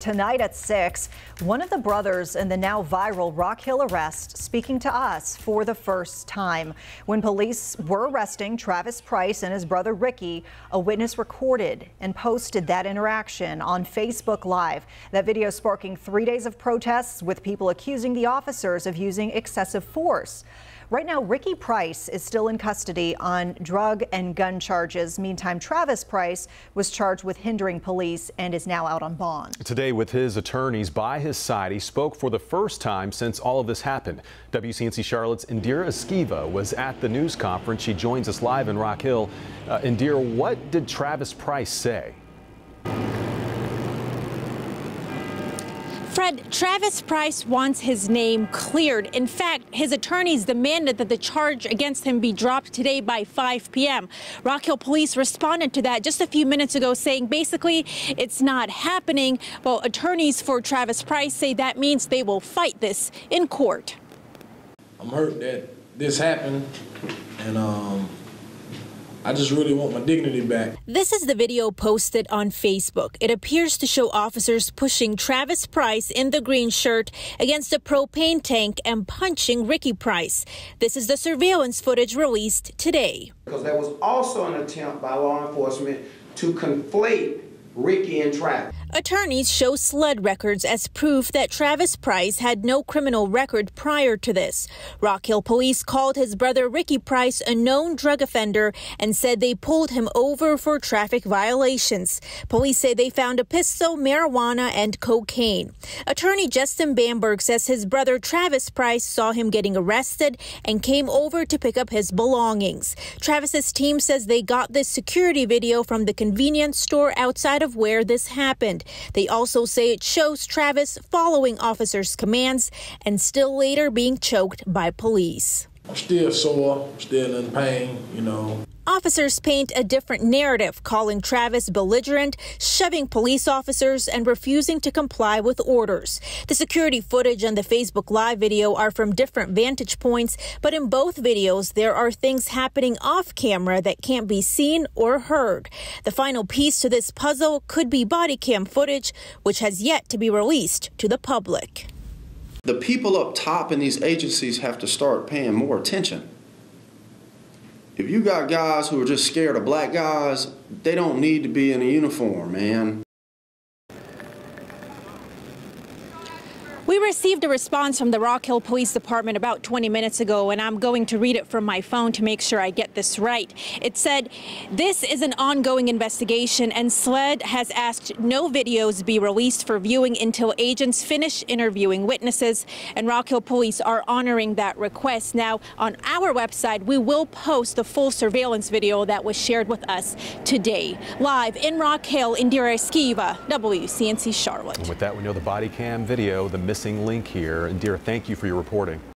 Tonight at 6, one of the brothers in the now viral Rock Hill arrest speaking to us for the first time. When police were arresting Travis Price and his brother Ricky, a witness recorded and posted that interaction on Facebook Live. That video sparking three days of protests with people accusing the officers of using excessive force. Right now, Ricky Price is still in custody on drug and gun charges. Meantime, Travis Price was charged with hindering police and is now out on bond. Today, with his attorneys by his side, he spoke for the first time since all of this happened. WCNC Charlotte's Indira Esquiva was at the news conference. She joins us live in Rock Hill. Uh, Indira, what did Travis Price say? Fred, Travis Price wants his name cleared. In fact, his attorneys demanded that the charge against him be dropped today by 5 p.m. Rock Hill police responded to that just a few minutes ago, saying basically it's not happening. Well, attorneys for Travis Price say that means they will fight this in court. I'm hurt that this happened, and um, I just really want my dignity back. This is the video posted on Facebook. It appears to show officers pushing Travis Price in the green shirt against a propane tank and punching Ricky Price. This is the surveillance footage released today. Because there was also an attempt by law enforcement to conflate Ricky and Travis. Attorneys show SLED records as proof that Travis Price had no criminal record prior to this. Rock Hill police called his brother Ricky Price a known drug offender and said they pulled him over for traffic violations. Police say they found a pistol, marijuana, and cocaine. Attorney Justin Bamberg says his brother Travis Price saw him getting arrested and came over to pick up his belongings. Travis's team says they got this security video from the convenience store outside of where this happened. They also say it shows Travis following officers' commands and still later being choked by police. Still sore, still in pain, you know. Officers paint a different narrative, calling Travis belligerent, shoving police officers, and refusing to comply with orders. The security footage and the Facebook Live video are from different vantage points, but in both videos, there are things happening off camera that can't be seen or heard. The final piece to this puzzle could be body cam footage, which has yet to be released to the public. The people up top in these agencies have to start paying more attention. If you got guys who are just scared of black guys, they don't need to be in a uniform, man. We received a response from the Rock Hill Police Department about 20 minutes ago, and I'm going to read it from my phone to make sure I get this right. It said, This is an ongoing investigation, and SLED has asked no videos be released for viewing until agents finish interviewing witnesses, and Rock Hill Police are honoring that request. Now, on our website, we will post the full surveillance video that was shared with us today. Live in Rock Hill, Indira Esquiva, WCNC Charlotte. And with that, we know the body cam video, the missing link here. Indira, thank you for your reporting.